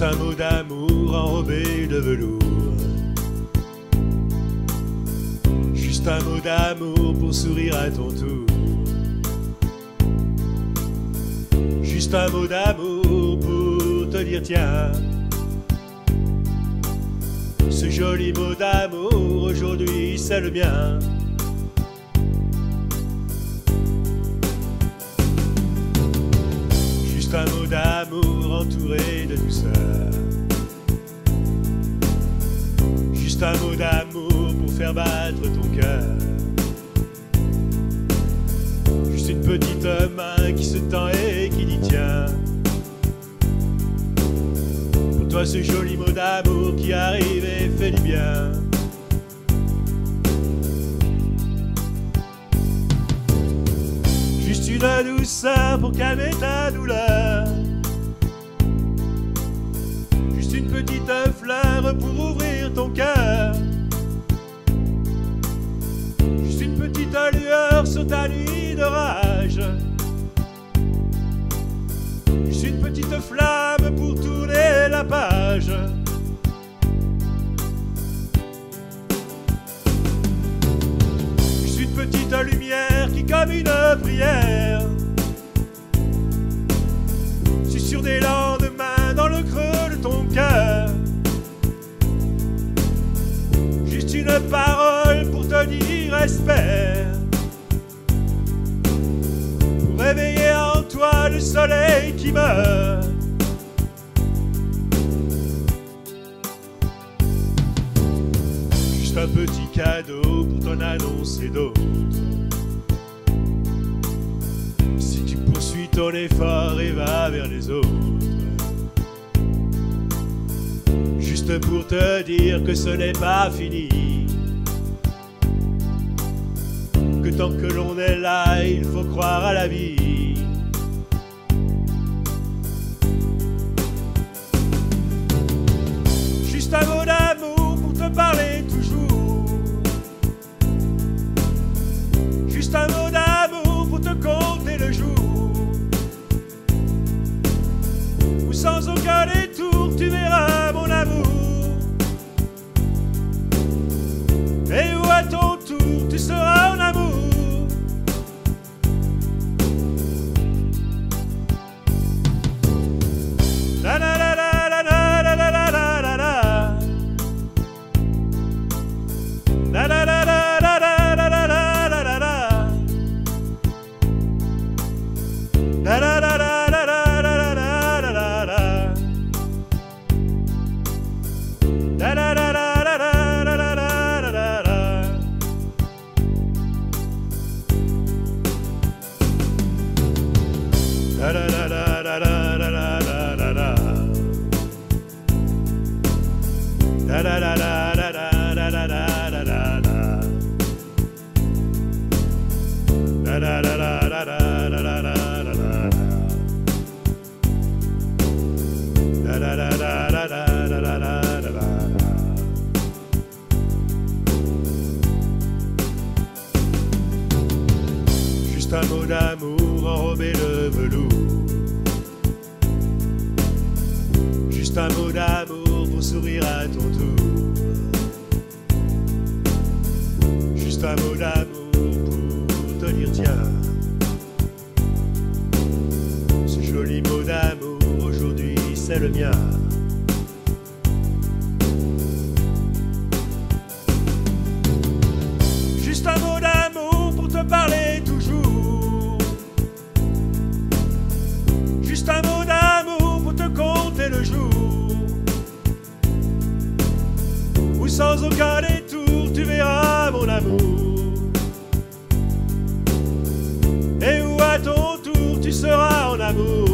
d'amour enrobé de velours. Juste un mot d'amour pour sourire à ton tour. Juste un mot d'amour pour te dire tiens. Ce joli mot d'amour aujourd'hui c'est le mien. Juste un mot d'amour entouré de douceur. Juste un mot d'amour pour faire battre ton cœur. Juste une petite main qui se tend et qui dit tiens. Pour toi ce joli mot d'amour qui arrive et fait du bien. Juste une douceur pour calmer ta douleur. Une petite fleur pour ouvrir ton cœur. Juste une petite lueur sur ta nuit d'orage. Juste une petite flamme pour tourner la page. Juste une petite lumière qui comme une prière sur des lendemains une parole pour te dire espère. Pour réveiller en toi le soleil qui meurt. Juste un petit cadeau pour t'en annoncer d'autres. Si tu poursuis ton effort et vas vers les autres. Juste pour te dire que ce n'est pas fini. Tant que l'on est là, il faut croire à la vie. Juste un mot d'amour pour te parler toujours. Juste un mot d'amour pour te compter le jour. Où sans aucun détour Juste un mot d'amour enrobé de velours. Juste un mot d'amour pour sourire à ton tour. Juste un mot d'amour pour te dire tiens. Ce joli mot d'amour aujourd'hui c'est le mien. Sans aucun détour tu verras mon amour. Et où à ton tour tu seras en amour.